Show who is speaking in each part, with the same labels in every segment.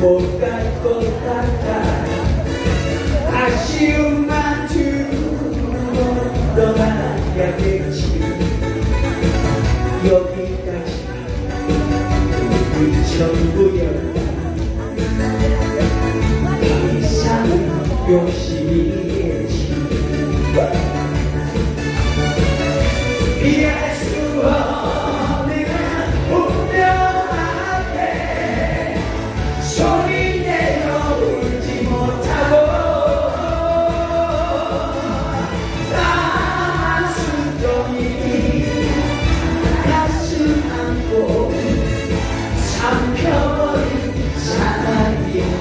Speaker 1: 못갈것 같아 아쉬움만 주고 떠나야겠지 여기까지 우리 전부였다 이상은 욕심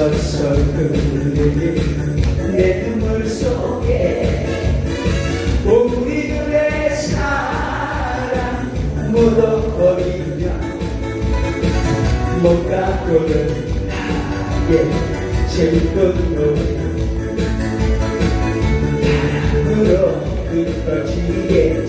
Speaker 1: 돌아서서 흐르는 내 눈물 속에 우리들의 사랑 묻어버리며 못 가고는 나의 즐거운 노래. 바람으로 흩어지겠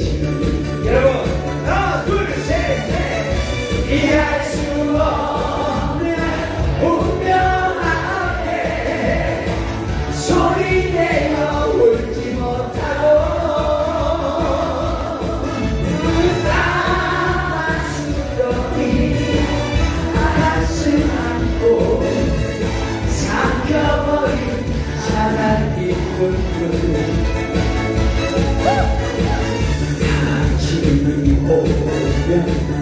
Speaker 1: 지금이 오면